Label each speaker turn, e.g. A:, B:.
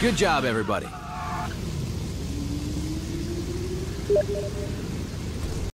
A: Good job, everybody.